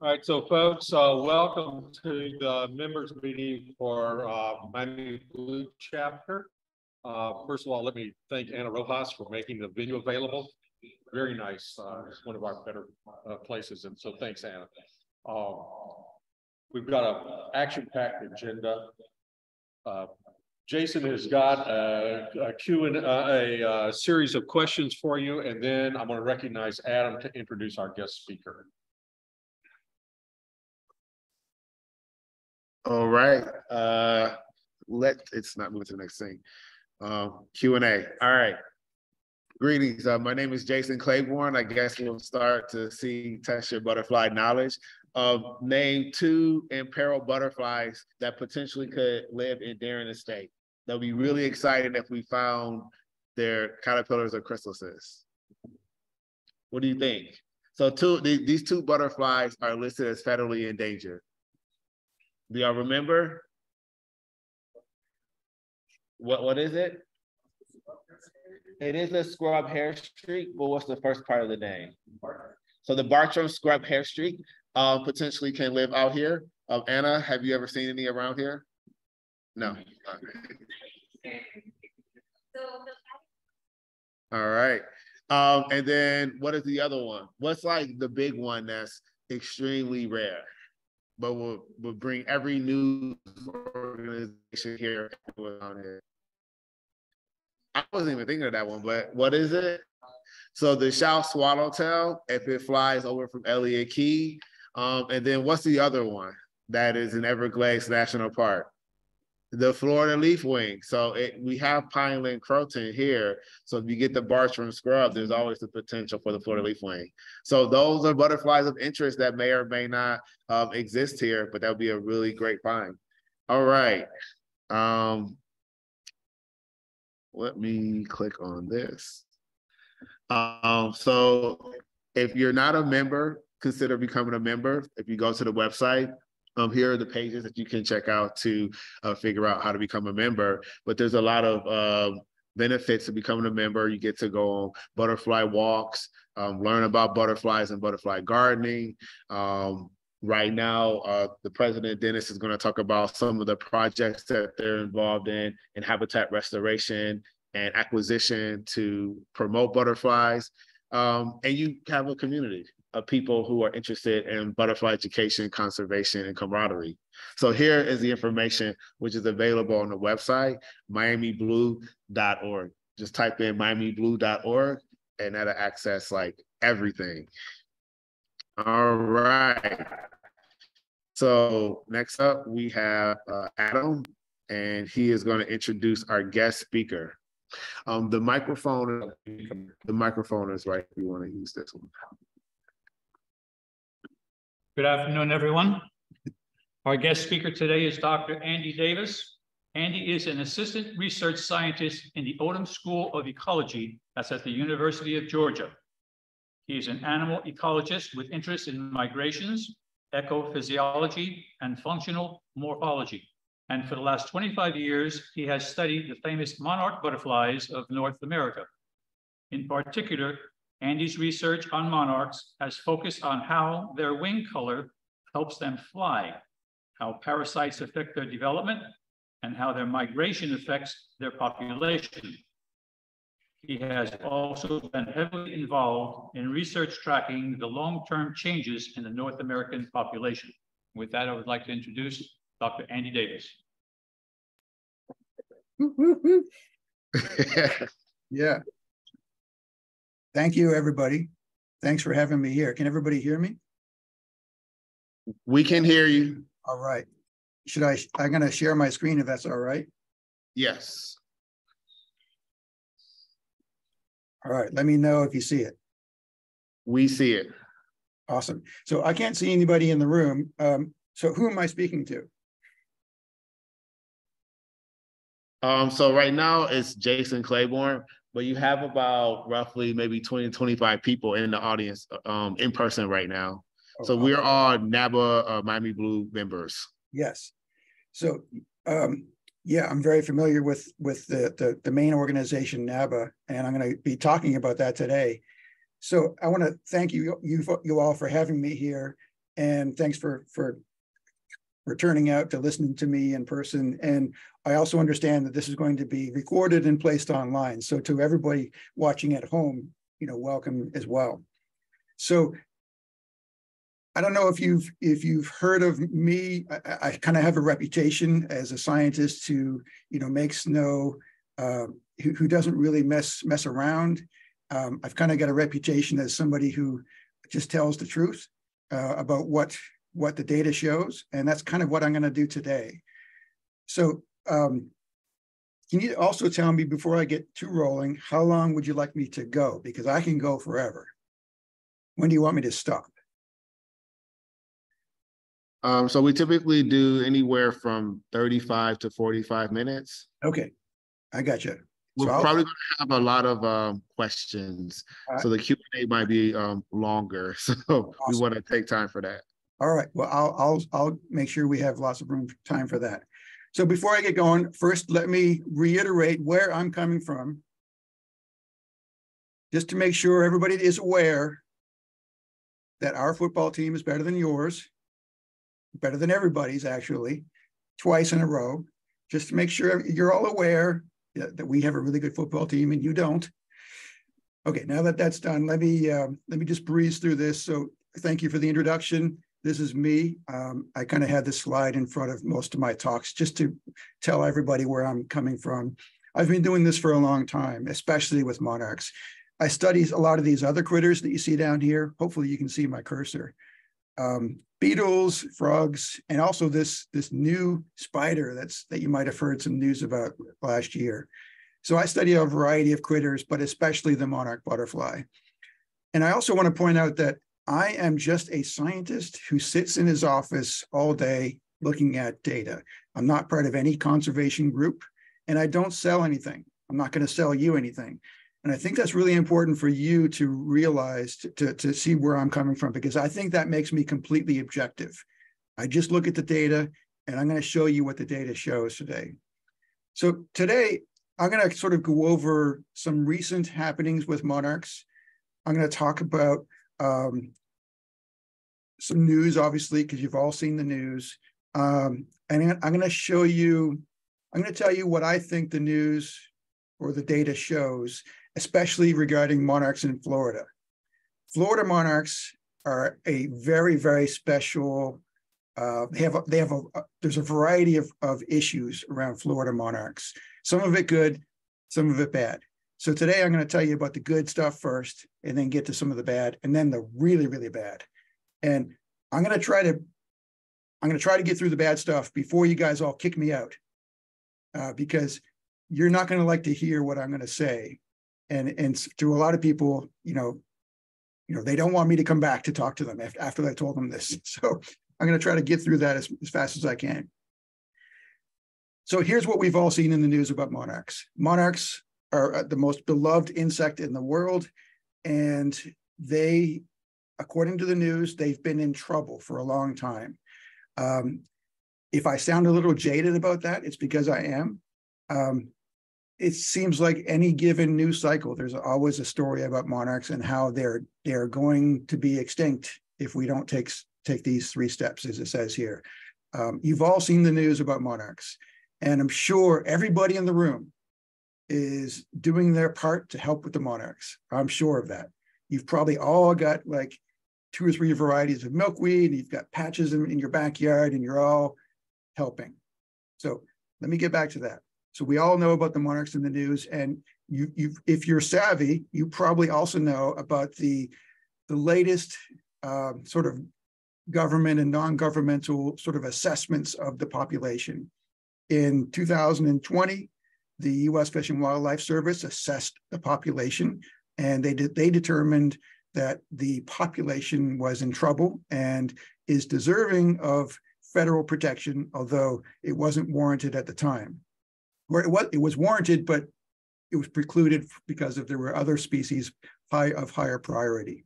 All right, so folks, uh, welcome to the members meeting for uh, Miami Blue chapter. Uh, first of all, let me thank Anna Rojas for making the venue available. Very nice. Uh, it's one of our better uh, places, and so thanks, Anna. Uh, we've got an action-packed agenda. Uh, Jason has got a, a Q and a, a series of questions for you, and then I'm going to recognize Adam to introduce our guest speaker. All right. Uh, let it's not moving to the next thing. Um, Q and A. All right. Greetings. Uh, my name is Jason Claiborne. I guess we'll start to see test your butterfly knowledge. Uh, name two imperiled butterflies that potentially could live in Darien Estate. That'll be really exciting if we found their caterpillars or chrysalises. What do you think? So two these two butterflies are listed as federally endangered. Do y'all remember? What what is it? It is the scrub hair streak, but what's the first part of the name? So the Bartram scrub hair streak uh, potentially can live out here. Um, Anna, have you ever seen any around here? No. All right. Um, and then what is the other one? What's like the big one that's extremely rare? But we'll, we'll bring every news organization here here. I wasn't even thinking of that one, but what is it? So the Schaus Swallowtail, if it flies over from Elliott Key, um, and then what's the other one that is in Everglades National Park? The Florida leaf wing. So it, we have pineland croton here. So if you get the Bartram scrub, there's always the potential for the Florida leaf wing. So those are butterflies of interest that may or may not um, exist here, but that would be a really great find. All right. Um, let me click on this. Um, so if you're not a member, consider becoming a member. If you go to the website, um, here are the pages that you can check out to uh, figure out how to become a member. But there's a lot of uh, benefits to becoming a member. You get to go on butterfly walks, um, learn about butterflies and butterfly gardening. Um, right now, uh, the president Dennis is going to talk about some of the projects that they're involved in in habitat restoration and acquisition to promote butterflies. Um, and you have a community of people who are interested in butterfly education, conservation, and camaraderie. So here is the information which is available on the website, miamiblue.org. Just type in miamiblue.org and that'll access like everything. All right. So next up we have uh, Adam and he is going to introduce our guest speaker. Um, the microphone, the microphone is right if you want to use this one. Good afternoon, everyone. Our guest speaker today is Dr. Andy Davis. Andy is an assistant research scientist in the Odum School of Ecology that's at the University of Georgia. He is an animal ecologist with interest in migrations, ecophysiology, and functional morphology. And for the last 25 years, he has studied the famous monarch butterflies of North America. In particular, Andy's research on monarchs has focused on how their wing color helps them fly, how parasites affect their development, and how their migration affects their population. He has also been heavily involved in research tracking the long-term changes in the North American population. With that, I would like to introduce Dr. Andy Davis. yeah, Thank you, everybody. Thanks for having me here. Can everybody hear me? We can hear you. All right. Should I, I'm going to share my screen if that's all right. Yes. All right. Let me know if you see it. We see it. Awesome. So I can't see anybody in the room. Um, so who am I speaking to? Um, so right now it's Jason Claiborne, but you have about roughly maybe 20, to 25 people in the audience um, in person right now. Oh, so we're all NABA uh, Miami Blue members. Yes. So um, yeah, I'm very familiar with with the, the, the main organization NABA, and I'm going to be talking about that today. So I want to thank you you you all for having me here, And thanks for for for turning out to listening to me in person. And I also understand that this is going to be recorded and placed online. So to everybody watching at home, you know, welcome as well. So I don't know if you've if you've heard of me. I, I kind of have a reputation as a scientist who you know makes no uh, who, who, doesn't really mess mess around. Um, I've kind of got a reputation as somebody who just tells the truth uh, about what what the data shows, and that's kind of what I'm going to do today. So, um, can you also tell me before I get too rolling, how long would you like me to go? Because I can go forever. When do you want me to stop? Um, so we typically do anywhere from 35 to 45 minutes. Okay, I got you. We're so probably going to have a lot of um, questions. Right. So the Q&A might be um, longer. So awesome. we want to take time for that. All right. Well, I'll, I'll, I'll make sure we have lots of room time for that. So before I get going, first, let me reiterate where I'm coming from. Just to make sure everybody is aware that our football team is better than yours, better than everybody's actually, twice in a row, just to make sure you're all aware that we have a really good football team and you don't. Okay, now that that's done, let me uh, let me just breeze through this. So thank you for the introduction. This is me. Um, I kind of had this slide in front of most of my talks just to tell everybody where I'm coming from. I've been doing this for a long time, especially with monarchs. I study a lot of these other critters that you see down here. Hopefully you can see my cursor. Um, beetles, frogs, and also this, this new spider that's that you might have heard some news about last year. So I study a variety of critters, but especially the monarch butterfly. And I also want to point out that I am just a scientist who sits in his office all day looking at data. I'm not part of any conservation group, and I don't sell anything. I'm not going to sell you anything. And I think that's really important for you to realize to, to, to, see where I'm coming from, because I think that makes me completely objective. I just look at the data and I'm going to show you what the data shows today. So today, I'm going to sort of go over some recent happenings with monarchs. I'm going to talk about um, some news, obviously, because you've all seen the news. Um, and I'm going to show you, I'm going to tell you what I think the news or the data shows especially regarding monarchs in Florida. Florida monarchs are a very, very special. Uh, they have a, they have a, a there's a variety of, of issues around Florida monarchs. Some of it good, some of it bad. So today I'm going to tell you about the good stuff first, and then get to some of the bad, and then the really, really bad. And I'm going to try to I'm going to try to get through the bad stuff before you guys all kick me out, uh, because you're not going to like to hear what I'm going to say and and to a lot of people, you know, you know, they don't want me to come back to talk to them after, after I told them this. So I'm going to try to get through that as, as fast as I can. So here's what we've all seen in the news about monarchs. Monarchs are uh, the most beloved insect in the world, and they, according to the news, they've been in trouble for a long time. Um, if I sound a little jaded about that, it's because I am. Um, it seems like any given news cycle, there's always a story about monarchs and how they're they're going to be extinct if we don't take take these three steps, as it says here. Um, you've all seen the news about monarchs, and I'm sure everybody in the room is doing their part to help with the monarchs. I'm sure of that. You've probably all got like two or three varieties of milkweed, and you've got patches in, in your backyard, and you're all helping. So let me get back to that. So we all know about the monarchs in the news, and you, you, if you're savvy, you probably also know about the, the latest uh, sort of government and non-governmental sort of assessments of the population. In 2020, the U.S. Fish and Wildlife Service assessed the population, and they did they determined that the population was in trouble and is deserving of federal protection, although it wasn't warranted at the time where it was, it was warranted, but it was precluded because of there were other species high of higher priority.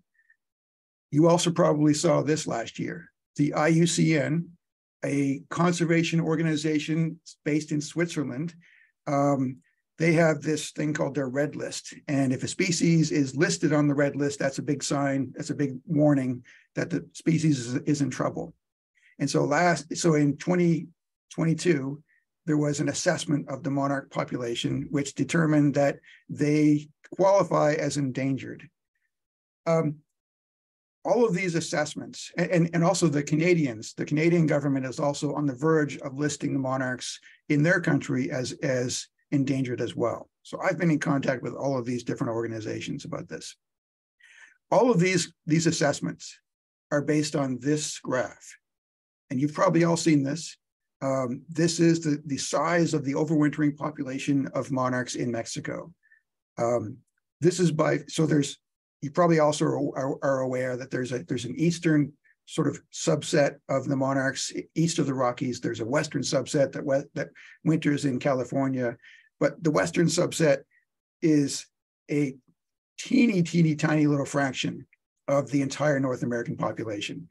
You also probably saw this last year. The IUCN, a conservation organization based in Switzerland, um, they have this thing called their red list. And if a species is listed on the red list, that's a big sign, that's a big warning that the species is, is in trouble. And so last, so in 2022, there was an assessment of the monarch population, which determined that they qualify as endangered. Um, all of these assessments, and, and also the Canadians, the Canadian government is also on the verge of listing the monarchs in their country as, as endangered as well. So I've been in contact with all of these different organizations about this. All of these, these assessments are based on this graph. And you've probably all seen this. Um, this is the, the size of the overwintering population of monarchs in Mexico. Um, this is by, so there's, you probably also are, are, aware that there's a there's an eastern sort of subset of the monarchs east of the Rockies. There's a western subset that, that winters in California. But the Western subset is a teeny, teeny, tiny little fraction of the entire North American population.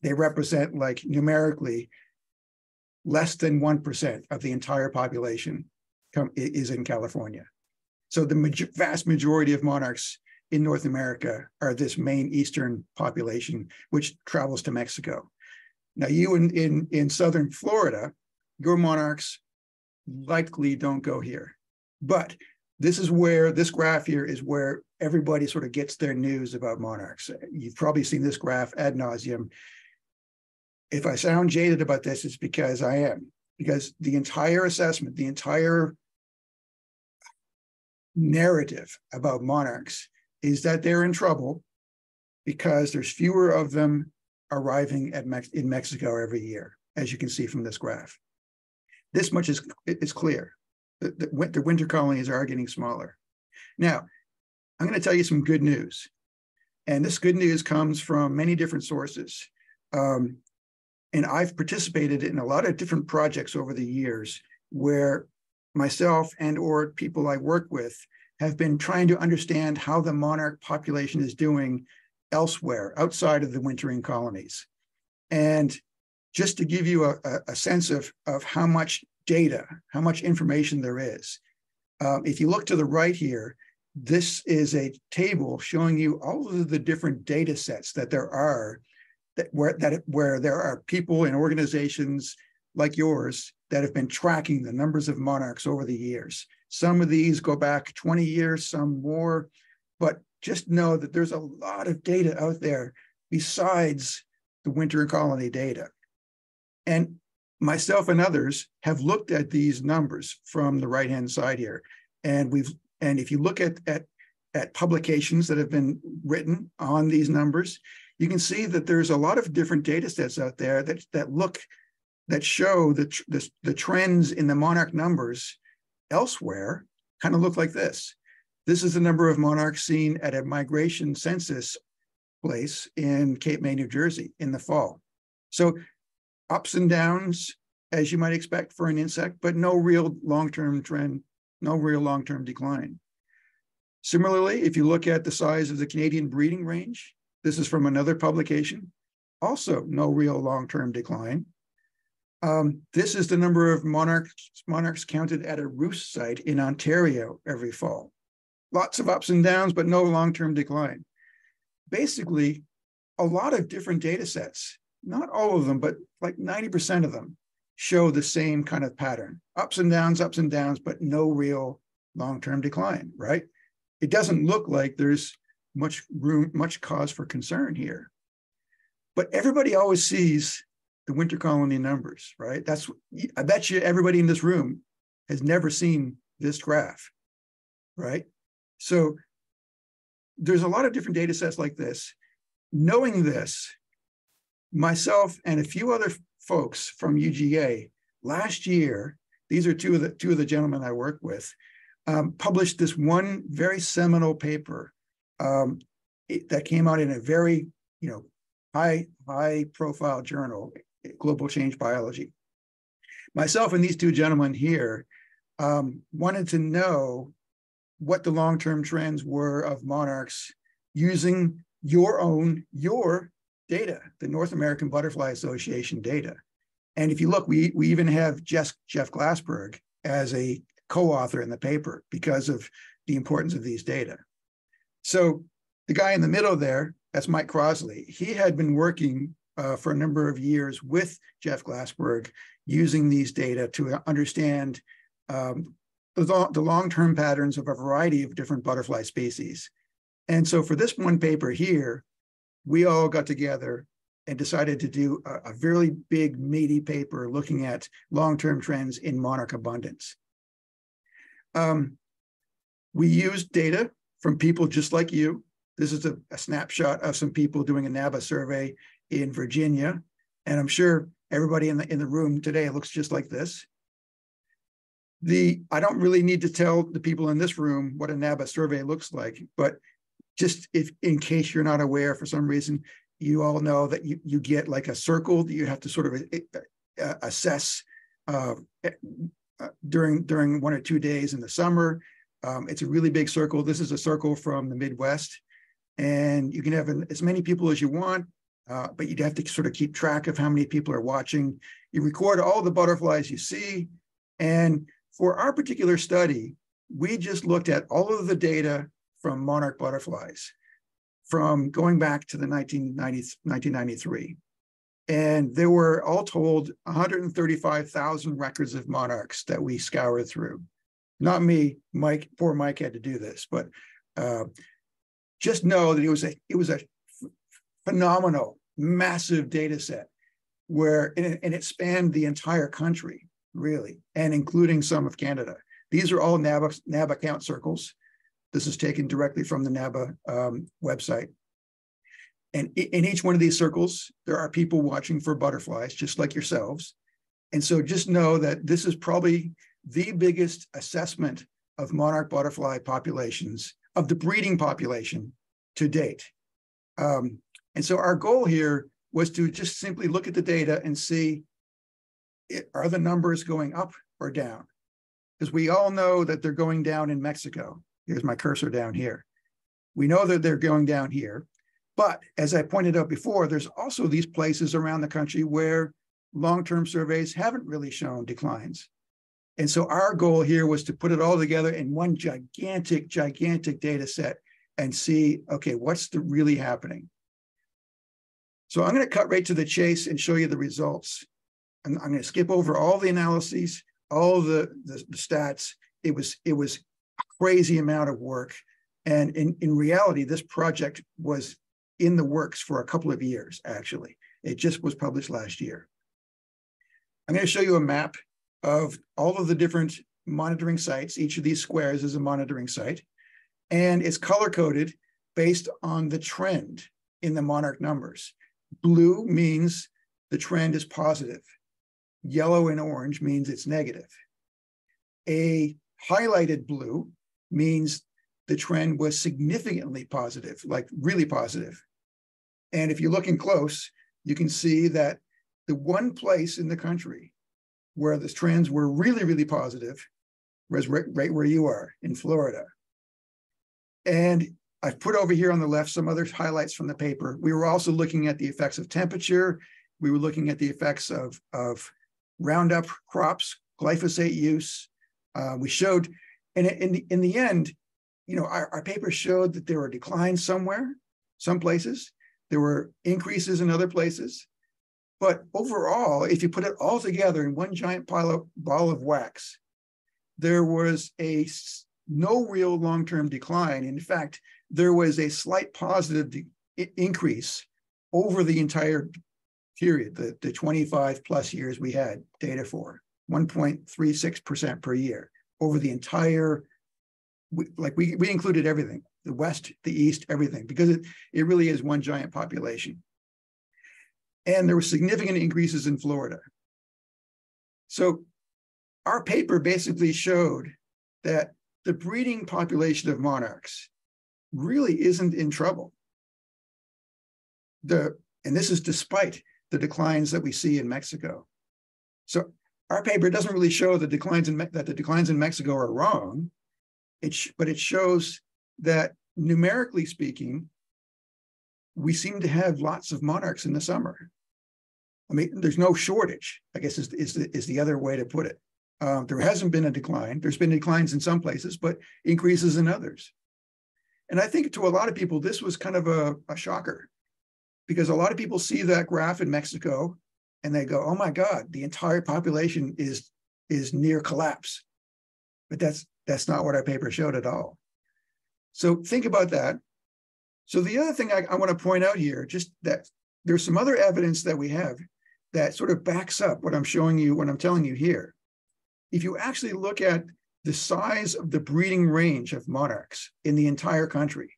They represent, like numerically, less than 1% of the entire population is in California. So the vast majority of monarchs in North America are this main eastern population, which travels to Mexico. Now, you in, in, in southern Florida, your monarchs likely don't go here. But this is where this graph here is where everybody sort of gets their news about monarchs. You've probably seen this graph ad nauseum. If I sound jaded about this, it's because I am, because the entire assessment, the entire narrative about monarchs is that they're in trouble because there's fewer of them arriving at in Mexico every year, as you can see from this graph. This much is, is clear. The, the, the winter colonies are getting smaller. Now, I'm going to tell you some good news. And this good news comes from many different sources. Um, and I've participated in a lot of different projects over the years where myself and or people I work with have been trying to understand how the monarch population is doing elsewhere outside of the wintering colonies. And just to give you a, a sense of, of how much data, how much information there is, um, if you look to the right here, this is a table showing you all of the different data sets that there are that where that where there are people and organizations like yours that have been tracking the numbers of monarchs over the years. Some of these go back 20 years, some more, but just know that there's a lot of data out there besides the winter and colony data. And myself and others have looked at these numbers from the right-hand side here. And we've and if you look at, at, at publications that have been written on these numbers, you can see that there's a lot of different data sets out there that, that look that show the, the, the trends in the monarch numbers elsewhere kind of look like this. This is the number of monarchs seen at a migration census place in Cape May, New Jersey in the fall. So ups and downs, as you might expect for an insect, but no real long-term trend, no real long-term decline. Similarly, if you look at the size of the Canadian breeding range, this is from another publication, also no real long-term decline. Um, this is the number of monarchs, monarchs counted at a roost site in Ontario every fall. Lots of ups and downs, but no long-term decline. Basically, a lot of different data sets, not all of them, but like 90% of them show the same kind of pattern. Ups and downs, ups and downs, but no real long-term decline, right? It doesn't look like there's much room, much cause for concern here. But everybody always sees the winter colony numbers, right? That's, I bet you everybody in this room has never seen this graph, right? So there's a lot of different data sets like this. Knowing this, myself and a few other folks from UGA last year, these are two of the two of the gentlemen I work with, um, published this one very seminal paper um, it, that came out in a very, you know, high high profile journal global change biology. Myself and these two gentlemen here um, wanted to know what the long-term trends were of monarchs using your own, your data, the North American Butterfly Association data. And if you look, we, we even have Jeff, Jeff Glassberg as a co-author in the paper because of the importance of these data. So the guy in the middle there, that's Mike Crossley. He had been working uh, for a number of years with Jeff Glassberg using these data to understand um, the, the long-term patterns of a variety of different butterfly species. And so for this one paper here, we all got together and decided to do a, a very big, meaty paper looking at long-term trends in monarch abundance. Um, we used data from people just like you. This is a, a snapshot of some people doing a NABA survey in Virginia. And I'm sure everybody in the in the room today looks just like this. The I don't really need to tell the people in this room what a NABA survey looks like, but just if in case you're not aware for some reason, you all know that you, you get like a circle that you have to sort of uh, assess uh, uh, during during one or two days in the summer. Um, it's a really big circle. This is a circle from the Midwest, and you can have an, as many people as you want, uh, but you'd have to sort of keep track of how many people are watching. You record all the butterflies you see, and for our particular study, we just looked at all of the data from monarch butterflies from going back to the 1990, 1993. And there were all told 135,000 records of monarchs that we scoured through. Not me, Mike, poor Mike had to do this, but uh, just know that it was a it was a phenomenal, massive data set where and it, and it spanned the entire country, really, and including some of Canada. These are all NABA, NABA count circles. This is taken directly from the NABA um, website. And in each one of these circles, there are people watching for butterflies, just like yourselves. And so just know that this is probably the biggest assessment of monarch butterfly populations, of the breeding population to date. Um, and so our goal here was to just simply look at the data and see, it, are the numbers going up or down? Because we all know that they're going down in Mexico. Here's my cursor down here. We know that they're going down here. But as I pointed out before, there's also these places around the country where long-term surveys haven't really shown declines. And so our goal here was to put it all together in one gigantic, gigantic data set and see, okay, what's the really happening? So I'm going to cut right to the chase and show you the results. I'm, I'm going to skip over all the analyses, all the, the, the stats. It was it was crazy amount of work. And in, in reality, this project was in the works for a couple of years, actually. It just was published last year. I'm going to show you a map of all of the different monitoring sites. Each of these squares is a monitoring site, and it's color coded based on the trend in the monarch numbers. Blue means the trend is positive. Yellow and orange means it's negative. A highlighted blue means the trend was significantly positive, like really positive. And if you're looking close, you can see that the one place in the country where the trends were really, really positive was right, right where you are in Florida. And I've put over here on the left some other highlights from the paper. We were also looking at the effects of temperature. We were looking at the effects of, of Roundup crops, glyphosate use. Uh, we showed, and in the, in the end, you know, our, our paper showed that there were declines somewhere, some places, there were increases in other places. But overall, if you put it all together in one giant pile of, ball of wax, there was a no real long-term decline. In fact, there was a slight positive increase over the entire period, the, the 25 plus years we had data for, 1.36% per year over the entire, like we, we included everything, the West, the East, everything, because it, it really is one giant population. And there were significant increases in Florida. So our paper basically showed that the breeding population of monarchs really isn't in trouble. The, and this is despite the declines that we see in Mexico. So our paper doesn't really show the declines in that the declines in Mexico are wrong. It but it shows that numerically speaking, we seem to have lots of monarchs in the summer. I mean, there's no shortage, I guess is, is, the, is the other way to put it. Um, there hasn't been a decline. There's been declines in some places, but increases in others. And I think to a lot of people, this was kind of a, a shocker because a lot of people see that graph in Mexico and they go, oh my God, the entire population is, is near collapse. But that's, that's not what our paper showed at all. So think about that. So the other thing I, I want to point out here, just that there's some other evidence that we have that sort of backs up what I'm showing you, what I'm telling you here. If you actually look at the size of the breeding range of monarchs in the entire country,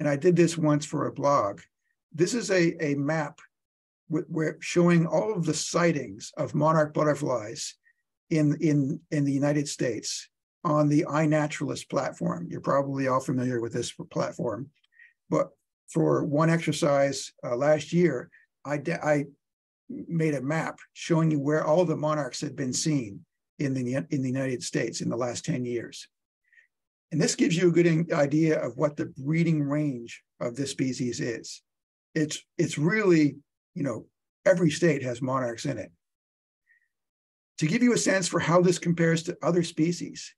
and I did this once for a blog, this is a, a map where showing all of the sightings of monarch butterflies in, in, in the United States on the iNaturalist platform. You're probably all familiar with this platform. But for one exercise uh, last year, I, I made a map showing you where all the monarchs had been seen in the, in the United States in the last 10 years. And this gives you a good idea of what the breeding range of this species is. It's, it's really, you know, every state has monarchs in it. To give you a sense for how this compares to other species,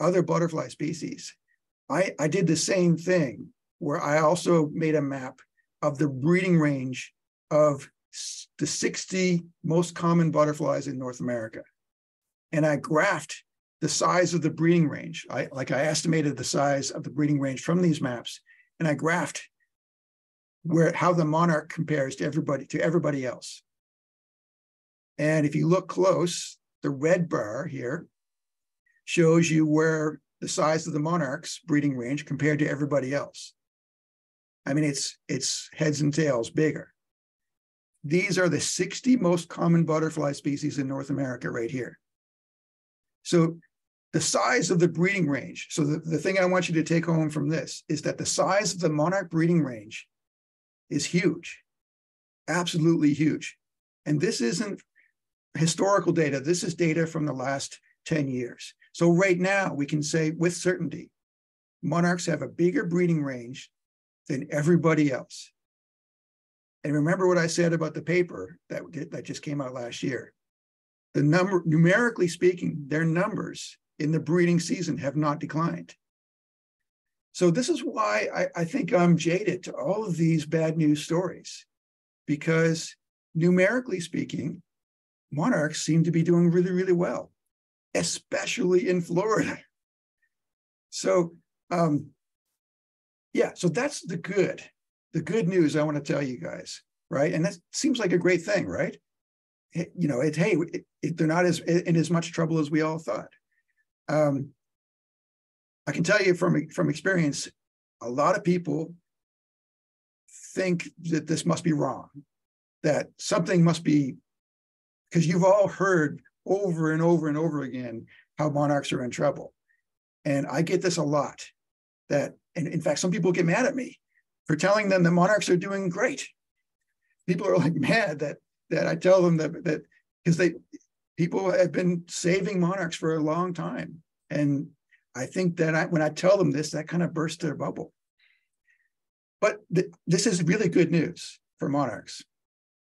other butterfly species, I, I did the same thing where I also made a map of the breeding range of the 60 most common butterflies in North America. And I graphed the size of the breeding range. I like I estimated the size of the breeding range from these maps, and I graphed where how the monarch compares to everybody to everybody else. And if you look close, the red bar here shows you where the size of the monarch's breeding range compared to everybody else. I mean, it's it's heads and tails bigger. These are the 60 most common butterfly species in North America right here. So the size of the breeding range. So the, the thing I want you to take home from this is that the size of the monarch breeding range is huge, absolutely huge. And this isn't historical data. This is data from the last 10 years. So right now we can say with certainty, monarchs have a bigger breeding range than everybody else. And remember what I said about the paper that, that just came out last year. The number, numerically speaking, their numbers in the breeding season have not declined. So this is why I, I think I'm jaded to all of these bad news stories, because numerically speaking, monarchs seem to be doing really, really well, especially in Florida. So um, yeah, so that's the good, the good news I want to tell you guys, right? And that seems like a great thing, right? It, you know, it, hey, it, they're not as in as much trouble as we all thought. Um, I can tell you from from experience, a lot of people think that this must be wrong, that something must be, because you've all heard over and over and over again how monarchs are in trouble, and I get this a lot. That and in fact, some people get mad at me for telling them the monarchs are doing great. People are like mad that that I tell them that that because they people have been saving monarchs for a long time. And I think that I, when I tell them this, that kind of bursts their bubble. But th this is really good news for monarchs.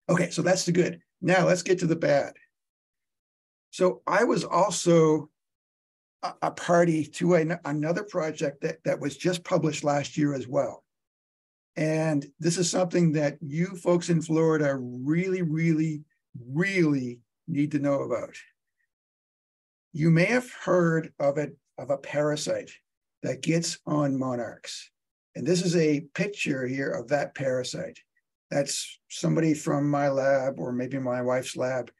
Okay, so that's the good. Now let's get to the bad. So I was also a, party to a, another project that, that was just published last year as well. And this is something that you folks in Florida really, really, really need to know about. You may have heard of it of a parasite that gets on monarchs. And this is a picture here of that parasite. That's somebody from my lab or maybe my wife's lab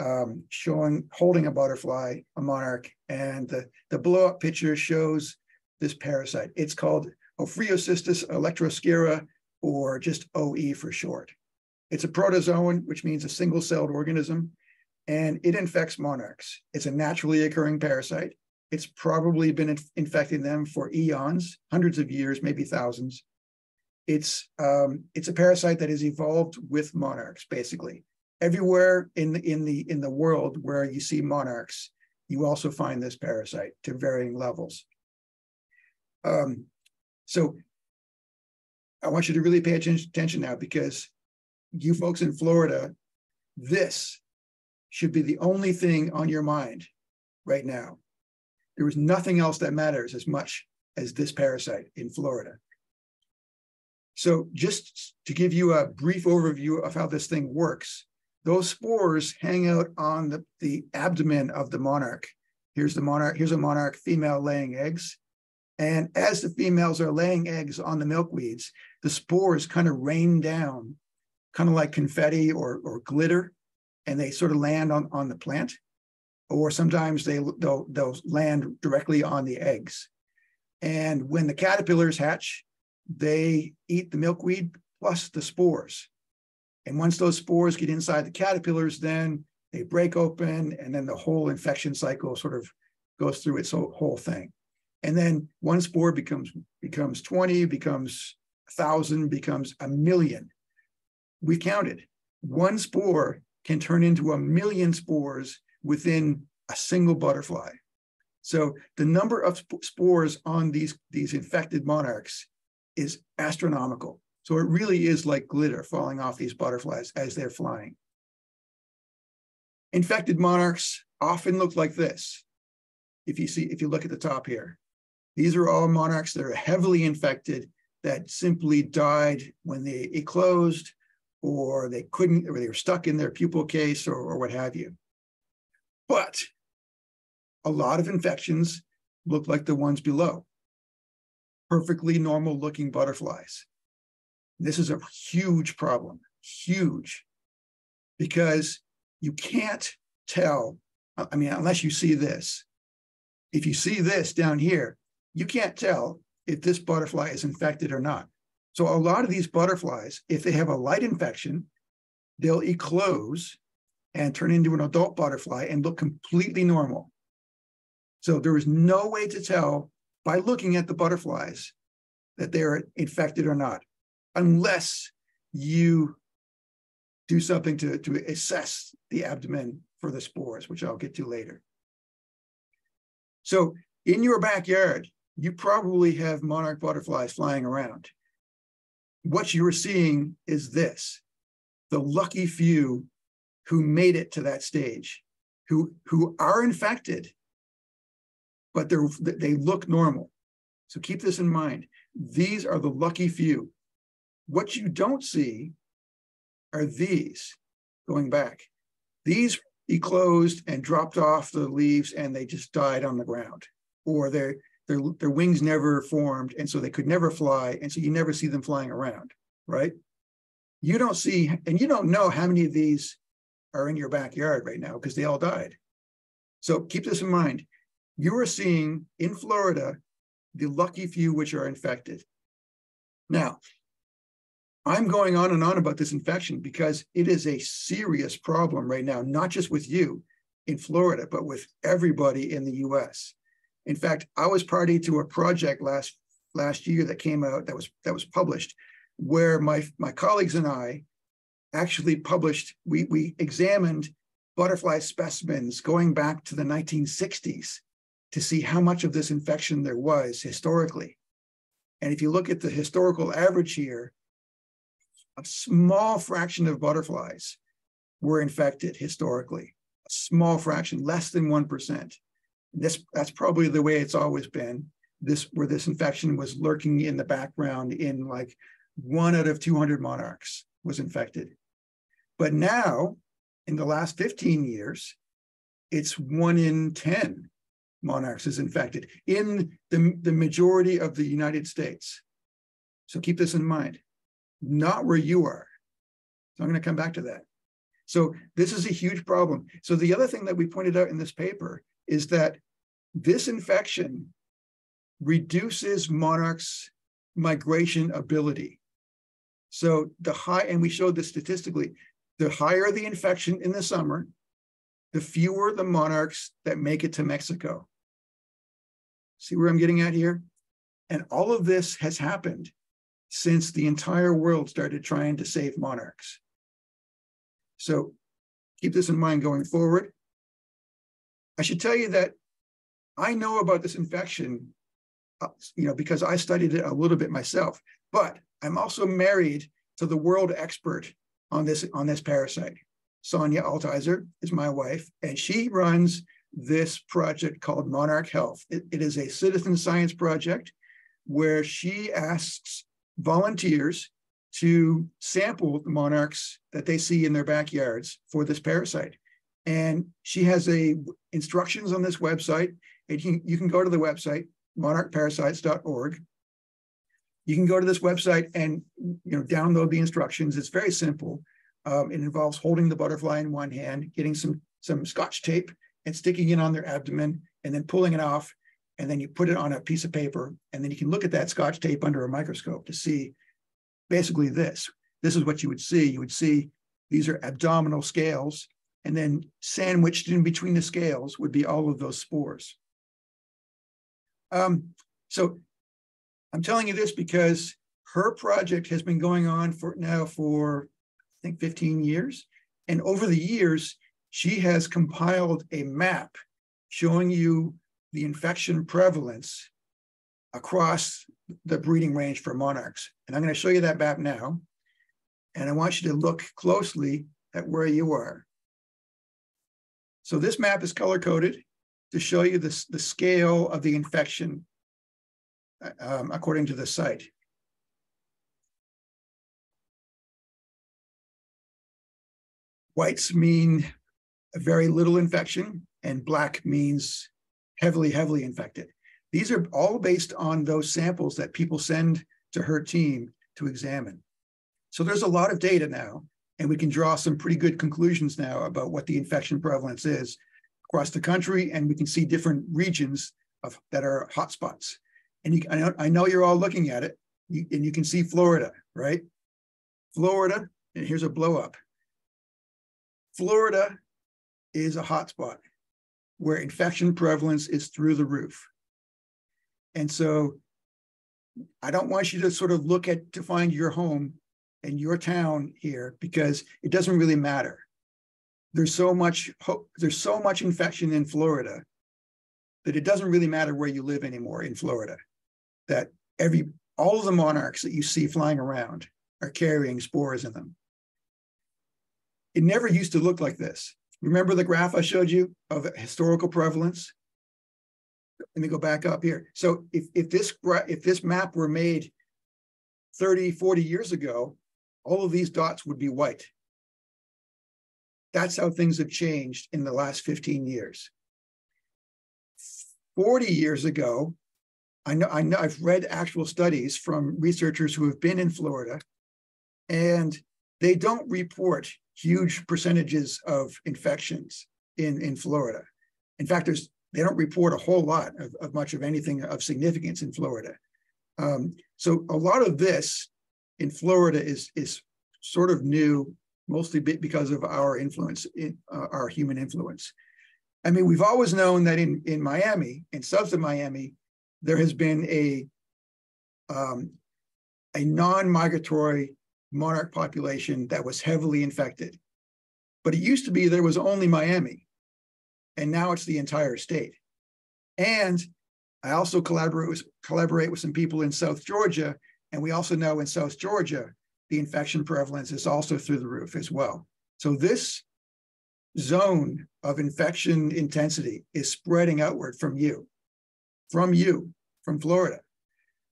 um, showing holding a butterfly, a monarch, and the, the blow up picture shows this parasite. It's called Ophryocystis elektroscirrha, or just OE for short. It's a protozoan, which means a single celled organism, and it infects monarchs. It's a naturally occurring parasite. It's probably been inf infecting them for eons, hundreds of years, maybe thousands. It's um, it's a parasite that has evolved with monarchs, basically everywhere in the, in the in the world where you see monarchs, you also find this parasite to varying levels. Um, so I want you to really pay attention now because you folks in Florida, this should be the only thing on your mind right now. There is nothing else that matters as much as this parasite in Florida. So just to give you a brief overview of how this thing works, those spores hang out on the, the abdomen of the monarch. Here's the monarch, here's a monarch female laying eggs. And as the females are laying eggs on the milkweeds, the spores kind of rain down, kind of like confetti or, or glitter, and they sort of land on, on the plant. Or sometimes they, they'll, they'll land directly on the eggs. And when the caterpillars hatch, they eat the milkweed plus the spores. And once those spores get inside the caterpillars, then they break open and then the whole infection cycle sort of goes through its whole thing. And then one spore becomes becomes 20, becomes thousand, becomes a million. We counted. One spore can turn into a million spores within a single butterfly. So the number of spores on these, these infected monarchs is astronomical. So it really is like glitter falling off these butterflies as they're flying. Infected monarchs often look like this. If you see, if you look at the top here, these are all monarchs that are heavily infected that simply died when they eclosed or they couldn't, or they were stuck in their pupal case or, or what have you. But a lot of infections look like the ones below. Perfectly normal looking butterflies. This is a huge problem, huge, because you can't tell. I mean, unless you see this. If you see this down here, you can't tell if this butterfly is infected or not. So a lot of these butterflies, if they have a light infection, they'll eclose and turn into an adult butterfly and look completely normal. So there is no way to tell by looking at the butterflies that they're infected or not, unless you do something to, to assess the abdomen for the spores, which I'll get to later. So in your backyard, you probably have monarch butterflies flying around. What you're seeing is this, the lucky few who made it to that stage, who, who are infected but they're, they look normal. So keep this in mind. These are the lucky few. What you don't see are these going back. These eclosed and dropped off the leaves and they just died on the ground or their, their, their wings never formed and so they could never fly and so you never see them flying around, right? You don't see, and you don't know how many of these are in your backyard right now because they all died. So keep this in mind you are seeing in Florida the lucky few which are infected. Now, I'm going on and on about this infection because it is a serious problem right now, not just with you in Florida, but with everybody in the US. In fact, I was party to a project last last year that came out that was that was published where my my colleagues and I actually published we we examined butterfly specimens going back to the 1960s to see how much of this infection there was historically. And if you look at the historical average here, a small fraction of butterflies were infected historically, a small fraction, less than 1%. This, that's probably the way it's always been. This where this infection was lurking in the background in like one out of 200 monarchs was infected. But now, in the last 15 years, it's one in 10 monarchs is infected in the, the majority of the United States. So keep this in mind, not where you are. So I'm going to come back to that. So this is a huge problem. So the other thing that we pointed out in this paper is that this infection reduces monarchs' migration ability. So the high, and we showed this statistically, the higher the infection in the summer, the fewer the monarchs that make it to Mexico. See where I'm getting at here? And all of this has happened since the entire world started trying to save monarchs. So keep this in mind going forward. I should tell you that I know about this infection, uh, you know, because I studied it a little bit myself, but I'm also married to the world expert on this, on this parasite. Sonia Altizer is my wife, and she runs this project called Monarch Health. It, it is a citizen science project where she asks volunteers to sample the monarchs that they see in their backyards for this parasite. And she has a instructions on this website. And you, you can go to the website, monarchparasites.org. You can go to this website and you know download the instructions. It's very simple. Um, it involves holding the butterfly in one hand, getting some some scotch tape and sticking it on their abdomen, and then pulling it off. And then you put it on a piece of paper, and then you can look at that scotch tape under a microscope to see basically this. This is what you would see. You would see these are abdominal scales, and then sandwiched in between the scales would be all of those spores. Um, so I'm telling you this because her project has been going on for now for I think 15 years. And over the years, she has compiled a map showing you the infection prevalence across the breeding range for monarchs. And I'm going to show you that map now. And I want you to look closely at where you are. So this map is color coded to show you the, the scale of the infection um, according to the site. Whites mean very little infection and black means heavily, heavily infected. These are all based on those samples that people send to her team to examine. So there's a lot of data now, and we can draw some pretty good conclusions now about what the infection prevalence is across the country, and we can see different regions of that are hotspots. And you, I, know, I know you're all looking at it, you, and you can see Florida, right? Florida, and here's a blow up. Florida is a hotspot where infection prevalence is through the roof. And so I don't want you to sort of look at to find your home and your town here because it doesn't really matter. There's so much there's so much infection in Florida that it doesn't really matter where you live anymore in Florida. That every all of the monarchs that you see flying around are carrying spores in them. It never used to look like this. Remember the graph I showed you of historical prevalence? Let me go back up here. So if, if this if this map were made 30, 40 years ago, all of these dots would be white. That's how things have changed in the last 15 years. 40 years ago, I know, I know I've read actual studies from researchers who have been in Florida, and they don't report huge percentages of infections in, in Florida. In fact, there's they don't report a whole lot of, of much of anything of significance in Florida. Um, so a lot of this in Florida is is sort of new, mostly because of our influence, in, uh, our human influence. I mean, we've always known that in in Miami, in south of Miami, there has been a um, a non-migratory monarch population that was heavily infected. But it used to be there was only Miami, and now it's the entire state. And I also collaborate with, collaborate with some people in South Georgia, and we also know in South Georgia, the infection prevalence is also through the roof as well. So this zone of infection intensity is spreading outward from you, from you, from Florida.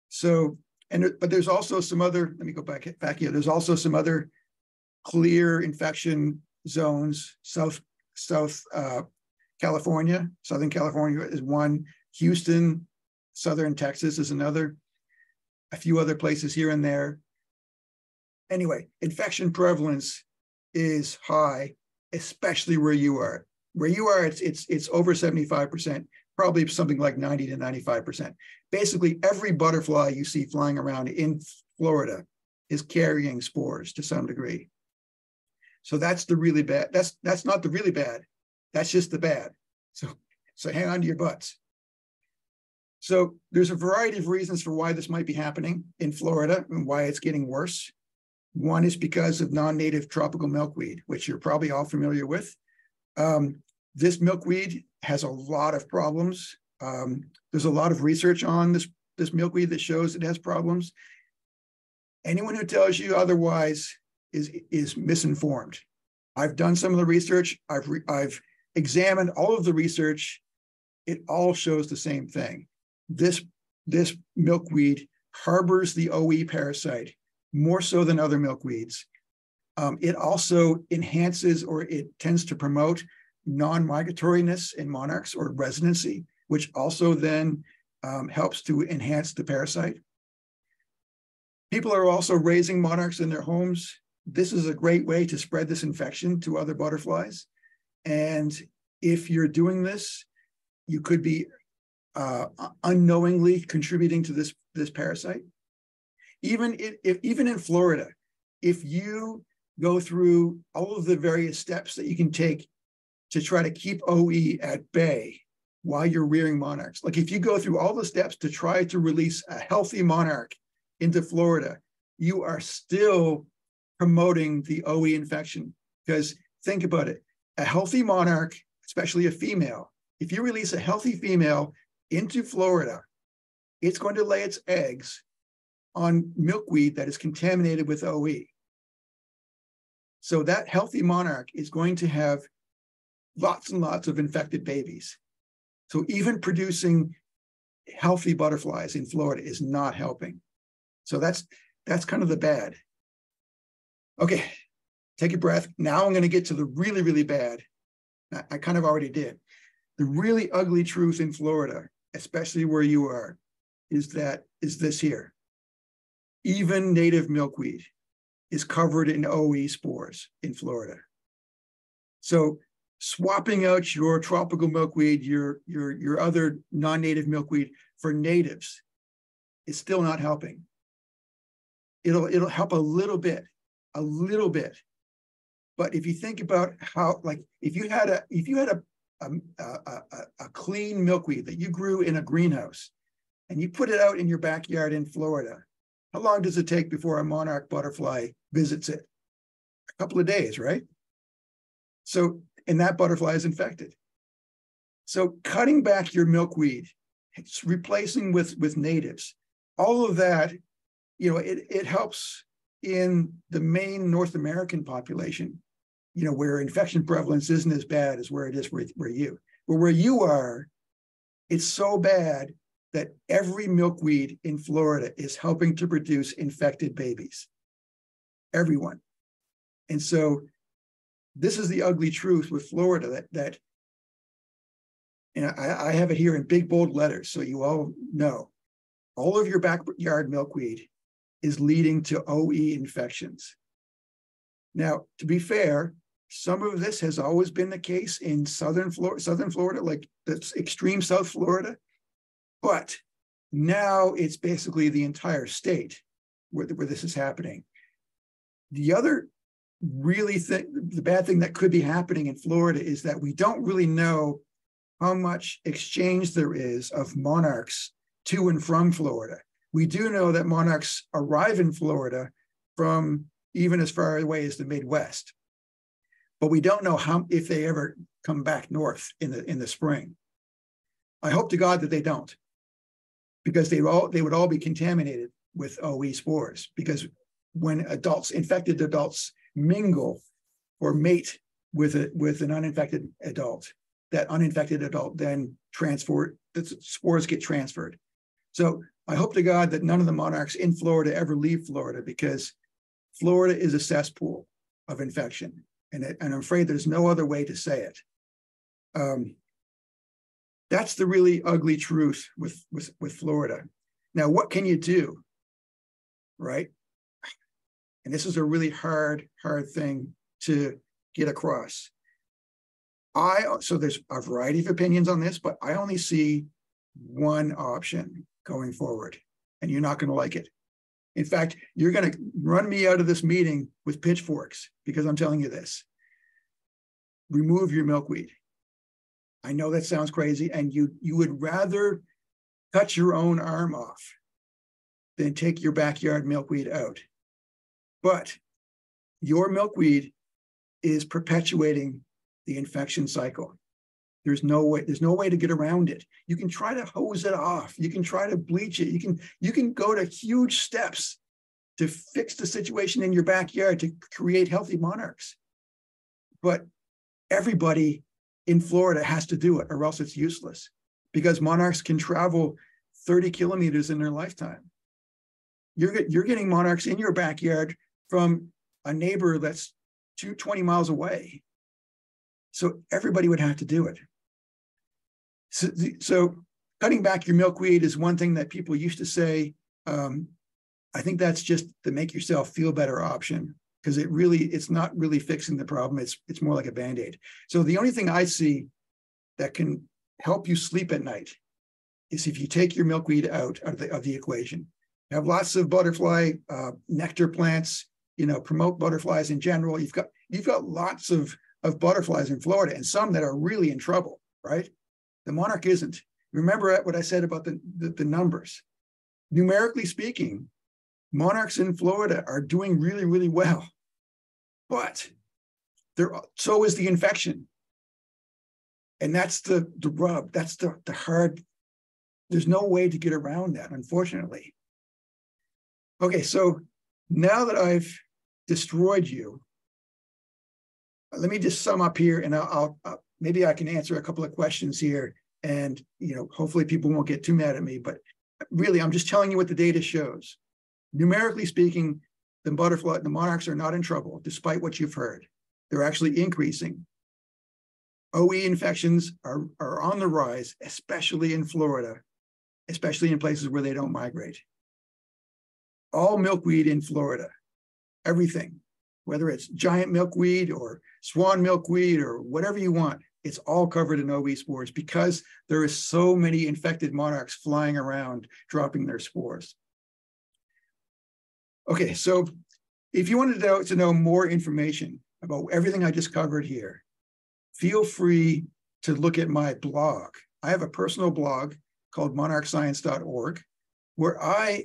So and but there's also some other, let me go back, back here. There's also some other clear infection zones. South, South uh, California, Southern California is one. Houston, Southern Texas is another. A few other places here and there. Anyway, infection prevalence is high, especially where you are. Where you are, it's it's it's over 75% probably something like 90 to 95%. Basically, every butterfly you see flying around in Florida is carrying spores to some degree. So that's the really bad. That's that's not the really bad. That's just the bad. So so hang on to your butts. So there's a variety of reasons for why this might be happening in Florida and why it's getting worse. One is because of non-native tropical milkweed, which you're probably all familiar with. Um, this milkweed has a lot of problems. Um, there's a lot of research on this, this milkweed that shows it has problems. Anyone who tells you otherwise is, is misinformed. I've done some of the research. I've re- I've examined all of the research. It all shows the same thing. This this milkweed harbors the OE parasite more so than other milkweeds. Um, it also enhances or it tends to promote non-migratoriness in monarchs or residency, which also then um, helps to enhance the parasite. People are also raising monarchs in their homes. This is a great way to spread this infection to other butterflies. And if you're doing this, you could be uh, unknowingly contributing to this, this parasite. Even if, even in Florida, if you go through all of the various steps that you can take to try to keep OE at bay while you're rearing monarchs. Like if you go through all the steps to try to release a healthy monarch into Florida, you are still promoting the OE infection. Because think about it a healthy monarch, especially a female, if you release a healthy female into Florida, it's going to lay its eggs on milkweed that is contaminated with OE. So that healthy monarch is going to have lots and lots of infected babies. So even producing healthy butterflies in Florida is not helping. So that's that's kind of the bad. Okay, take a breath. Now I'm going to get to the really, really bad. I, I kind of already did. The really ugly truth in Florida, especially where you are, is that is this here. Even native milkweed is covered in OE spores in Florida. So swapping out your tropical milkweed, your, your, your other non-native milkweed for natives is still not helping. It'll, it'll help a little bit, a little bit. But if you think about how, like, if you had a, if you had a, a, a, a clean milkweed that you grew in a greenhouse and you put it out in your backyard in Florida, how long does it take before a monarch butterfly visits it? A couple of days, right? So and that butterfly is infected. So cutting back your milkweed, replacing with, with natives, all of that, you know, it, it helps in the main North American population, you know, where infection prevalence isn't as bad as where it is where, where you. But where you are, it's so bad that every milkweed in Florida is helping to produce infected babies. Everyone. And so this is the ugly truth with Florida that that and I, I have it here in big bold letters so you all know all of your backyard milkweed is leading to OE infections. Now, to be fair, some of this has always been the case in southern Florida, southern Florida, like the extreme South Florida, but now it's basically the entire state where, where this is happening. The other really think the bad thing that could be happening in Florida is that we don't really know how much exchange there is of monarchs to and from Florida. We do know that monarchs arrive in Florida from even as far away as the Midwest, but we don't know how if they ever come back north in the in the spring. I hope to God that they don't, because they all they would all be contaminated with OE spores. Because when adults, infected adults, mingle or mate with a, with an uninfected adult. That uninfected adult then transport the spores get transferred. So I hope to God that none of the monarchs in Florida ever leave Florida because Florida is a cesspool of infection, and, it, and I'm afraid there's no other way to say it. Um, that's the really ugly truth with, with, with Florida. Now, what can you do? Right? And this is a really hard, hard thing to get across. I so there's a variety of opinions on this, but I only see one option going forward, and you're not going to like it. In fact, you're going to run me out of this meeting with pitchforks because I'm telling you this. Remove your milkweed. I know that sounds crazy, and you you would rather cut your own arm off than take your backyard milkweed out. But your milkweed is perpetuating the infection cycle. There's no way, there's no way to get around it. You can try to hose it off. You can try to bleach it. You can, you can go to huge steps to fix the situation in your backyard to create healthy monarchs. but everybody in Florida has to do it or else it's useless because monarchs can travel 30 kilometers in their lifetime. You're, you're getting monarchs in your backyard from a neighbor that's two, 20 miles away. So everybody would have to do it. So, so cutting back your milkweed is one thing that people used to say. Um, I think that's just the make yourself feel better option because it really it's not really fixing the problem. It's it's more like a band-aid. So the only thing I see that can help you sleep at night is if you take your milkweed out of the of the equation. You have lots of butterfly uh, nectar plants, you know, promote butterflies in general. You've got you've got lots of of butterflies in Florida and some that are really in trouble, right? The monarch isn't. Remember what I said about the, the, the numbers. Numerically speaking, monarchs in Florida are doing really, really well. But there, so is the infection. And that's the, the rub. That's the, the hard, there's no way to get around that, unfortunately. Okay, so now that I've destroyed you, let me just sum up here and I'll, I'll, I'll maybe I can answer a couple of questions here and you know hopefully people won't get too mad at me but really i'm just telling you what the data shows. Numerically speaking the butterfly the monarchs are not in trouble despite what you've heard. They're actually increasing. Oe infections are, are on the rise especially in florida especially in places where they don't migrate. All milkweed in florida everything whether it's giant milkweed or swan milkweed or whatever you want it's all covered in OE spores because there is so many infected monarchs flying around dropping their spores. Okay, so if you wanted to know, to know more information about everything I just covered here, feel free to look at my blog. I have a personal blog called monarchscience.org where I,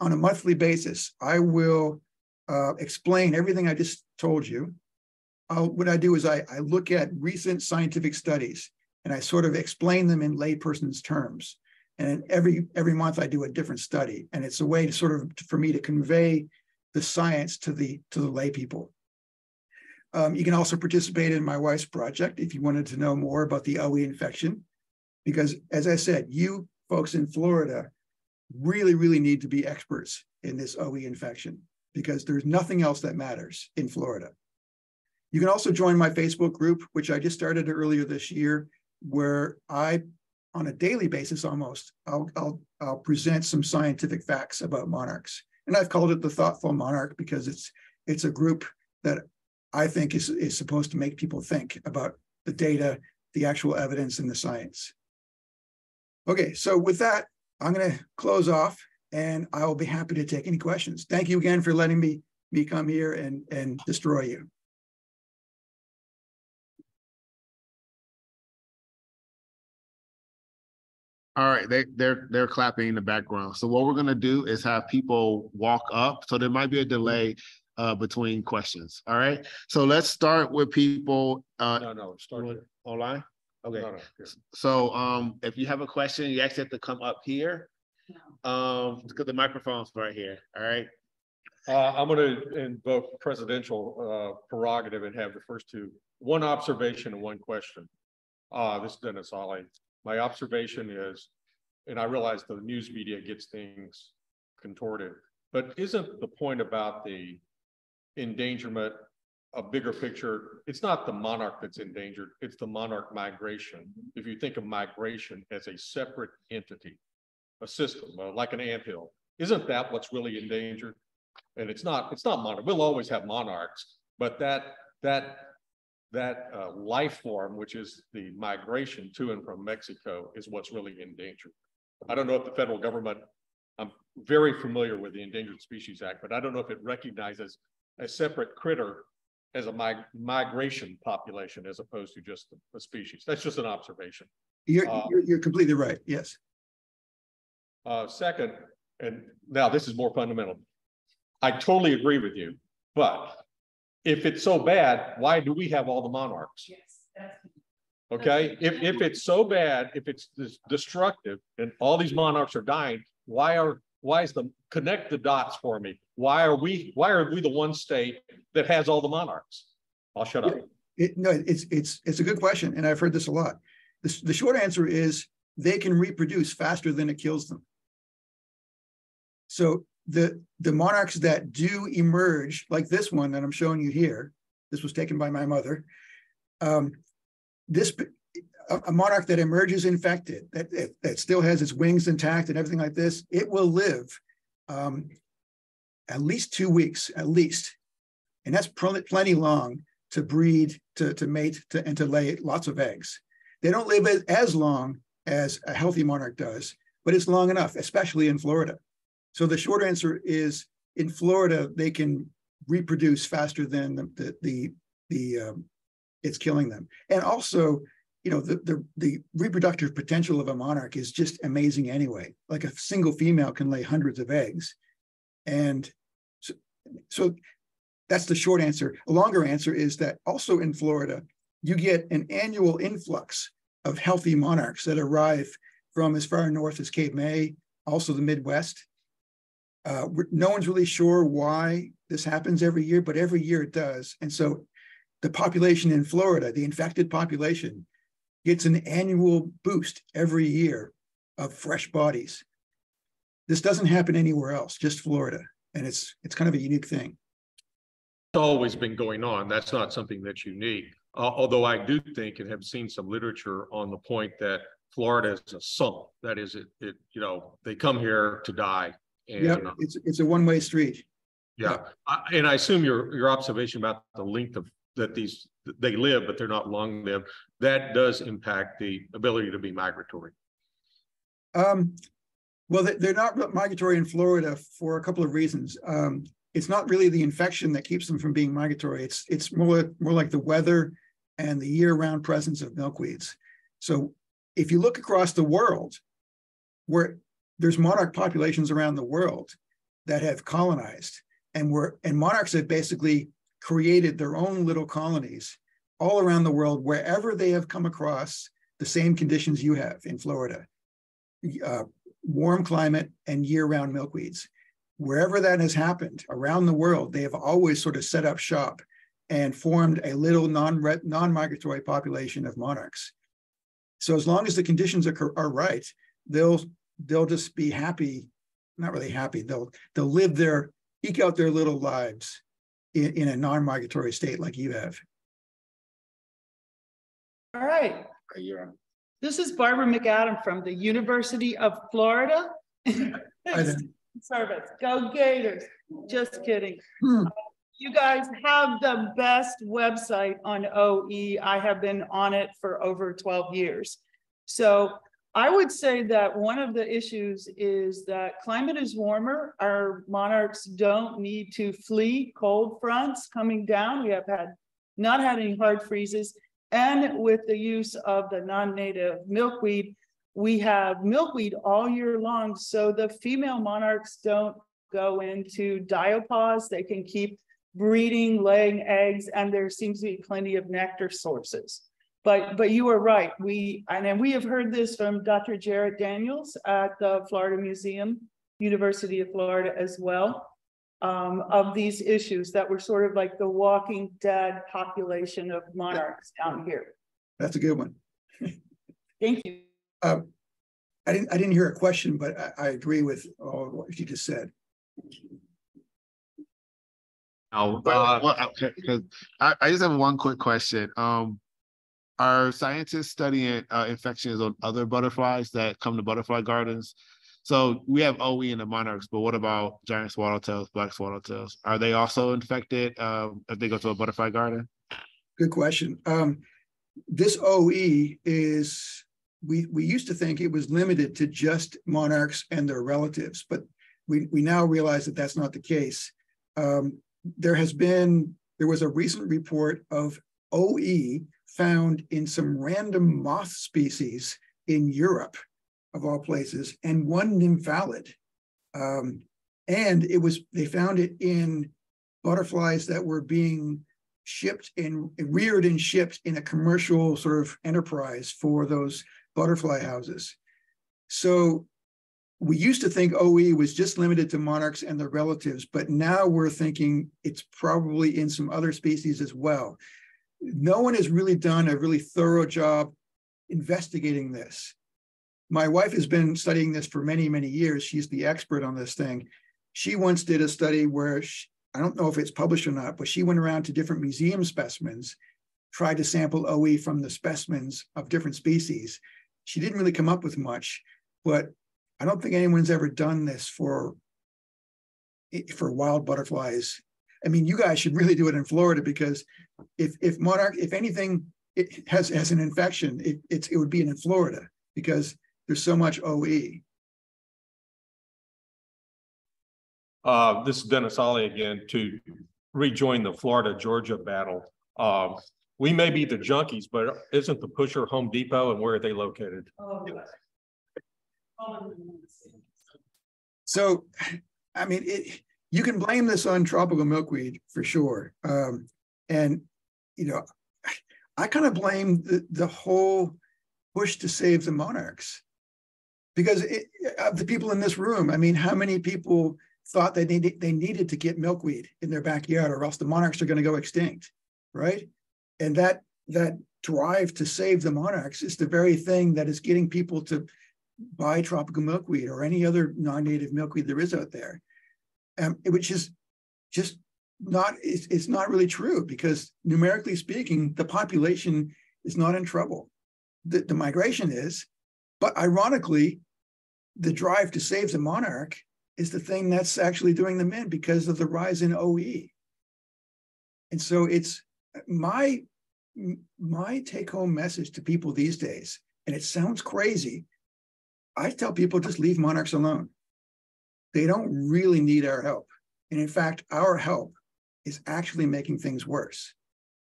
on a monthly basis, I will uh, explain everything I just told you I'll, what I do is I, I look at recent scientific studies and I sort of explain them in layperson's terms. And every every month I do a different study, and it's a way to sort of for me to convey the science to the to the lay people. Um, you can also participate in my wife's project if you wanted to know more about the OE infection, because as I said, you folks in Florida really really need to be experts in this OE infection because there's nothing else that matters in Florida. You can also join my Facebook group, which I just started earlier this year, where I, on a daily basis almost, I'll, I'll, I'll present some scientific facts about monarchs. And I've called it the Thoughtful Monarch because it's, it's a group that I think is, is supposed to make people think about the data, the actual evidence, and the science. Okay, so with that, I'm going to close off and I will be happy to take any questions. Thank you again for letting me, me come here and, and destroy you. All right, they they're they're clapping in the background. So what we're gonna do is have people walk up. So there might be a delay uh between questions. All right. So let's start with people uh No, no, start here. online. Okay. No, no. So um if you have a question, you actually have to come up here. Um because the microphone's right here. All right. Uh, I'm gonna invoke presidential uh prerogative and have the first two, one observation and one question. Uh, this is Dennis Olle. My observation is, and I realize the news media gets things contorted, but isn't the point about the endangerment a bigger picture? It's not the monarch that's endangered, it's the monarch migration. If you think of migration as a separate entity, a system, uh, like an anthill, isn't that what's really endangered? And it's not, it's not monarch. We'll always have monarchs, but that that that uh, life form, which is the migration to and from Mexico, is what's really endangered. I don't know if the federal government, I'm very familiar with the Endangered Species Act, but I don't know if it recognizes a separate critter as a mig migration population as opposed to just a, species. That's just an observation. You're, uh, you're, you're completely right. Yes. Uh, second, and now this is more fundamental. I totally agree with you, but if it's so bad, why do we have all the monarchs? Yes. Okay, if, if it's so bad, if it's destructive and all these monarchs are dying, why are, why is the, connect the dots for me? Why are we, why are we the one state that has all the monarchs? I'll shut up. It, no, it's, it's, it's a good question, and I've heard this a lot. The, the short answer is they can reproduce faster than it kills them. So the, the monarchs that do emerge, like this one that I'm showing you here, this was taken by my mother. Um, this a, a monarch that emerges infected, that, that, that still has its wings intact and everything like this, it will live um, at least two weeks, at least. And that's plenty long to breed, to, to mate, to, and to lay lots of eggs. They don't live as, as long as a healthy monarch does, but it's long enough, especially in Florida. So the short answer is in Florida, they can reproduce faster than the, the, the, the um, it's killing them. And also, you know, the, the, the reproductive potential of a monarch is just amazing anyway. Like a single female can lay hundreds of eggs. And so, so that's the short answer. A longer answer is that also in Florida, you get an annual influx of healthy monarchs that arrive from as far north as Cape May, also the Midwest. Uh, no one's really sure why this happens every year, but every year it does. And so the population in Florida, the infected population, gets an annual boost every year of fresh bodies. This doesn't happen anywhere else, just Florida. And it's it's kind of a unique thing. It's always been going on. That's not something that's unique. Uh, although I do think and have seen some literature on the point that Florida is a sump. That is, it, it you know, they come here to die. And, yep, uh, it's it's a one way street. Yeah, I, and I assume your your observation about the length of that these they live, but they're not long lived. That does impact the ability to be migratory. Um, well, they're not migratory in Florida for a couple of reasons. Um, it's not really the infection that keeps them from being migratory. It's it's more more like the weather and the year-round presence of milkweeds. So if you look across the world, where there's monarch populations around the world that have colonized, and where and monarchs have basically created their own little colonies all around the world, wherever they have come across the same conditions you have in Florida, uh, warm climate and year-round milkweeds. Wherever that has happened around the world, they have always sort of set up shop and formed a little non non-migratory population of monarchs. So as long as the conditions are, are right, they'll they'll just be happy, not really happy. They'll they'll live their eke out their little lives in, in a non-migratory state like you have. All right. This is Barbara McAdam from the University of Florida. Service. Go Gators. Just kidding. Hmm. You guys have the best website on OE. I have been on it for over 12 years. So I would say that one of the issues is that climate is warmer. Our monarchs don't need to flee cold fronts coming down. We have had not had any hard freezes. And with the use of the non-native milkweed, we have milkweed all year long. So the female monarchs don't go into diapause. They can keep breeding, laying eggs, and there seems to be plenty of nectar sources. But but you are right. We and then we have heard this from Dr. Jaret Daniels at the Florida Museum, University of Florida as well, um, of these issues that were sort of like the walking dead population of monarchs down here. That's a good one. Thank you. Um, I didn't I didn't hear a question, but I, I agree with all what you just said. Oh, uh, well, I, I just have one quick question. Um, are scientists studying uh, infections on other butterflies that come to butterfly gardens? So we have OE in the monarchs, but what about giant swallowtails, black swallowtails? Are they also infected um, if they go to a butterfly garden? Good question. Um, this OE is we we used to think it was limited to just monarchs and their relatives, but we we now realize that that's not the case. Um, there has been there was a recent report of OE found in some random moth species in Europe, of all places, and one nymphalid. Um, and it was they found it in butterflies that were being shipped and reared and shipped in a commercial sort of enterprise for those butterfly houses. So we used to think OE was just limited to monarchs and their relatives, but now we're thinking it's probably in some other species as well no one has really done a really thorough job investigating this. My wife has been studying this for many, many years. She's the expert on this thing. She once did a study where she, I don't know if it's published or not, but she went around to different museum specimens, tried to sample OE from the specimens of different species. She didn't really come up with much, but I don't think anyone's ever done this for for wild butterflies. I mean, you guys should really do it in Florida because if if monarch, if anything, it has has an infection, it it's it would be in Florida because there's so much OE. Uh, this is Dennis Olle again to rejoin the Florida Georgia battle. Um, we may be the junkies, but isn't the pusher Home Depot and where are they located? So, I mean, it, you can blame this on tropical milkweed for sure. Um, and, you know, I kind of blame the, the whole push to save the monarchs because it, of the people in this room. I mean, how many people thought they needed they needed to get milkweed in their backyard or else the monarchs are going to go extinct, right? And that that drive to save the monarchs is the very thing that is getting people to buy tropical milkweed or any other non-native milkweed there is out there, um, which is just not it's, it's not really true because numerically speaking, the population is not in trouble. The, the migration is, but ironically, the drive to save the monarch is the thing that's actually doing them in because of the rise in OE. And so it's my my take home message to people these days, and it sounds crazy. I tell people just leave monarchs alone. They don't really need our help. And in fact, our help is actually making things worse.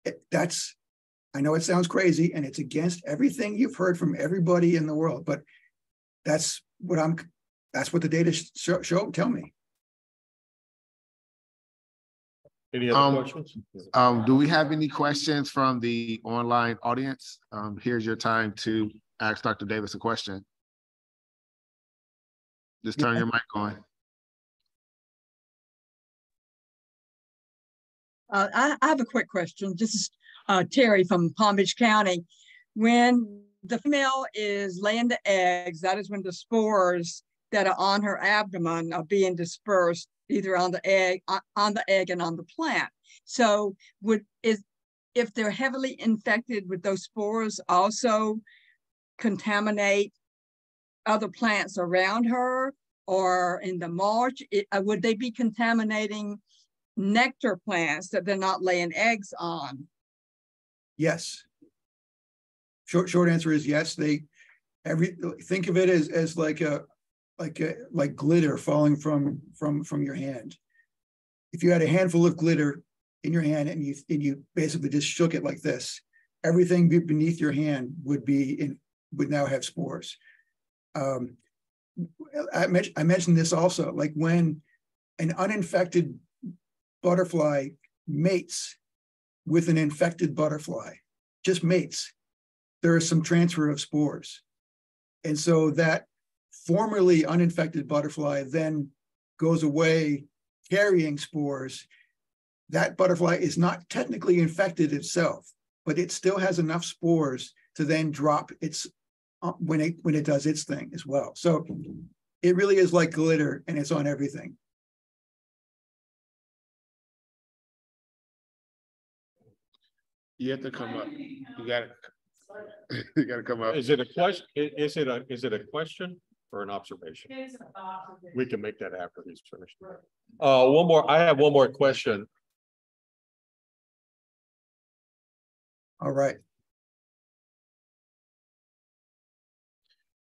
It, that's, I know it sounds crazy and it's against everything you've heard from everybody in the world, but that's what I'm that's what the data show, show tell me. Any other Um, questions? Um, do we have any questions from the online audience? Um, here's your time to ask Dr. Davis a question. Just turn your mic on. Uh, I, I have a quick question. This is uh, Terry from Palm Beach County. When the female is laying the eggs, that is when the spores that are on her abdomen are being dispersed either on the egg, on the egg and on the plant. So would is if they're heavily infected with those spores also contaminate other plants around her or in the mulch? it, uh, would they be contaminating nectar plants that they're not laying eggs on? Yes. Short short answer is yes. They every think of it as as like a like a, like glitter falling from from from your hand. If you had a handful of glitter in your hand and you and you basically just shook it like this, everything beneath your hand would be in would now have spores. Um, I, mentioned I mentioned this also, like when an uninfected butterfly mates with an infected butterfly, just mates, there is some transfer of spores. And so that formerly uninfected butterfly then goes away carrying spores, that butterfly is not technically infected itself, but it still has enough spores to then drop its uh, when it when it does its thing as well. So it really is like glitter and it's on everything. You have to come up. You gotta, you gotta come up. Is it a question? Is it a, is it a question? or an observation? We can make that after he's finished. Uh, one more, I have one more question. All right.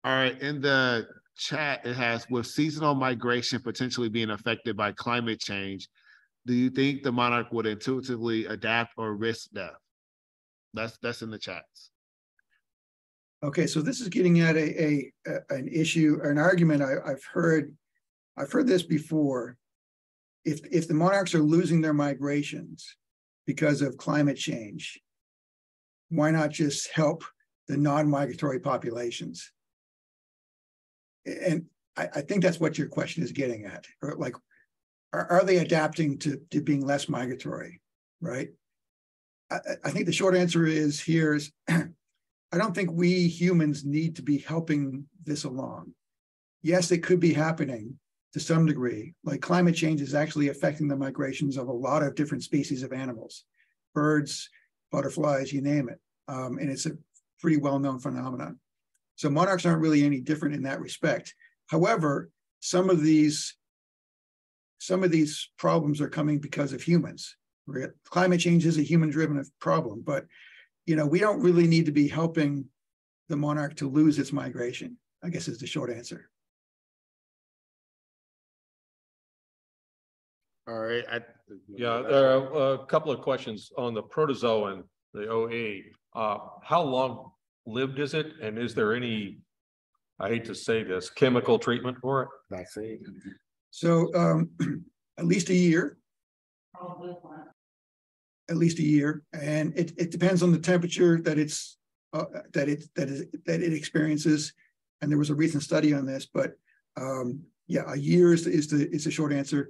All right, in the chat, it has with seasonal migration potentially being affected by climate change, do you think the monarch would intuitively adapt or risk death? That's that's in the chats. Okay, so this is getting at a, a, a an issue an argument I, I've heard. I've heard this before. If if the monarchs are losing their migrations because of climate change, why not just help the non-migratory populations? And I, I think that's what your question is getting at. Or like, are, are they adapting to, to being less migratory, right? I, I think the short answer is here is I don't think we humans need to be helping this along. Yes, it could be happening to some degree, like climate change is actually affecting the migrations of a lot of different species of animals, birds, butterflies, you name it. Um, and it's a pretty well-known phenomenon. So monarchs aren't really any different in that respect. However, some of these some of these problems are coming because of humans. Climate change is a human-driven problem, but you know we don't really need to be helping the monarch to lose its migration. I guess is the short answer. All right. I, Yeah, there are a couple of questions on the protozoan, the OE. Uh, how long lived is it? And is there any, I hate to say this, chemical treatment for it? vaccine. So um, at least a year. At least a year, and it, it depends on the temperature that it's uh, that it that is that it experiences. And there was a recent study on this, but um, yeah, a year is, is the is the short answer.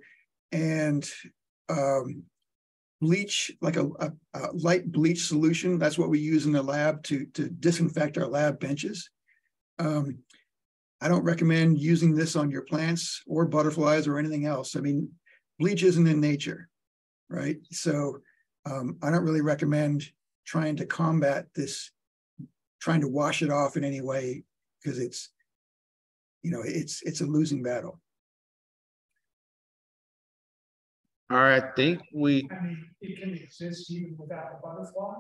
And um, bleach, like a, a, a, light bleach solution, that's what we use in the lab to to disinfect our lab benches. Um, I don't recommend using this on your plants or butterflies or anything else. I mean, bleach isn't in nature, right? So um, I don't really recommend trying to combat this, trying to wash it off in any way because it's, you know, it's it's a losing battle. All right, I think we. I mean, it can exist even without the butterfly.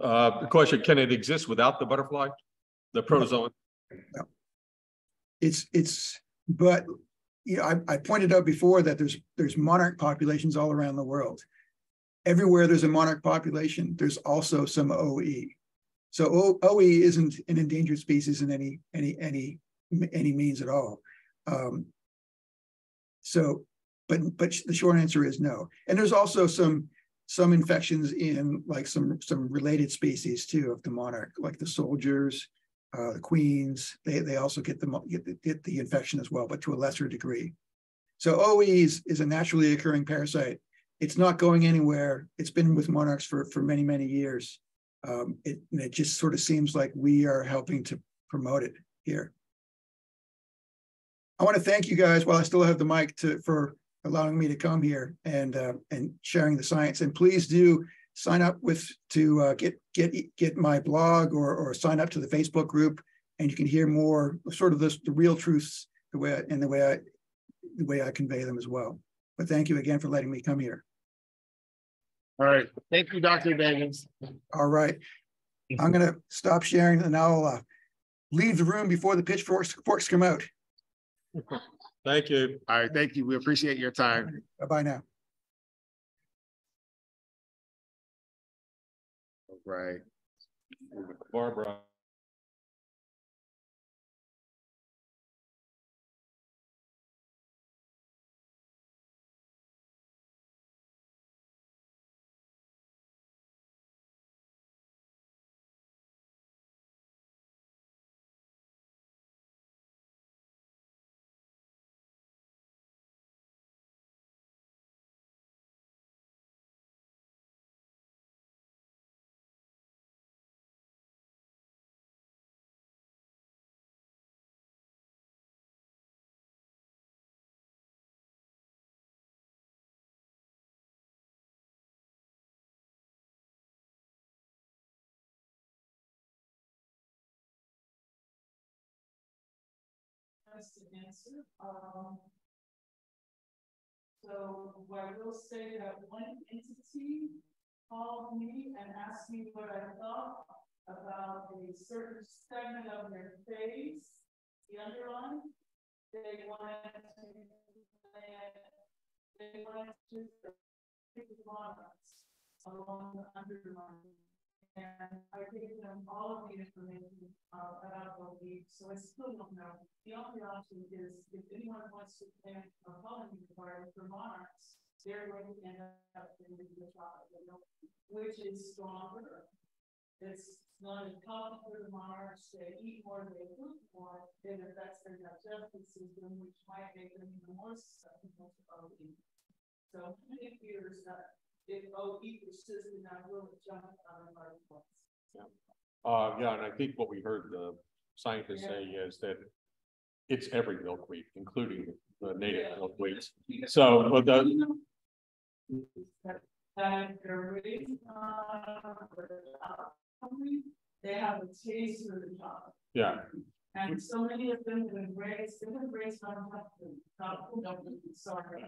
Uh, the question, can it exist without the butterfly? The protozoan? It's it's but you know I, I pointed out before that there's there's monarch populations all around the world. Everywhere there's a monarch population, there's also some OE. So OE isn't an endangered species in any any any any means at all. Um, so but but the short answer is no. And there's also some some infections in like some some related species too of the monarch, like the soldiers, uh, the queens. They they also get the get the, get the infection as well, but to a lesser degree. So OEs is a naturally occurring parasite. It's not going anywhere. It's been with monarchs for for many many years. Um, it it just sort of seems like we are helping to promote it here. I want to thank you guys while I still have the mic to for allowing me to come here and uh, and sharing the science. And please do sign up with to uh, get get get my blog or or sign up to the Facebook group, and you can hear more sort of this the real truths the way I, and the way I the way I convey them as well. But thank you again for letting me come here. All right, thank you, Dr. Davis. All right, I'm gonna stop sharing and I'll uh, leave the room before the pitchforks forks come out. Thank you. All right, thank you. We appreciate your time. Bye-bye now. All right. Barbara. Answer. Um, so I will say that one entity called me and asked me what I thought about a certain segment of their face, the underline. They wanted to they wanted to along the underline. And I gave them all of the information uh, about the league, so I still don't know. The only option is if anyone wants to plant a colony garden for monarchs, they're going to end up in the chocolate, which is stronger. It's not as common for the monarchs to eat more than they food more, it affects their digestive system, which might make them even more susceptible to OE. So many fears that if OE persists in that will jump out of our plans. Uh, yeah, and I think what we heard the scientists say is that it's every milkweed, including the native milkweeds. So, but the, And they're raised on, they have a taste for the job. yeah, And so many of them have been raised, they've been raised on, sorry.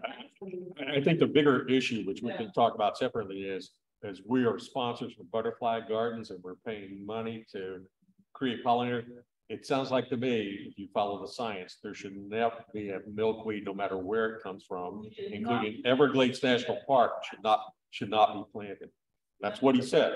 I think the bigger issue, which we can talk about separately, is, is we are sponsors for Butterfly Gardens and we're paying money to create pollinator. It sounds like to me, if you follow the science, there should never be a milkweed, no matter where it comes from, including Everglades National Park should not, should not be planted. That's what he said.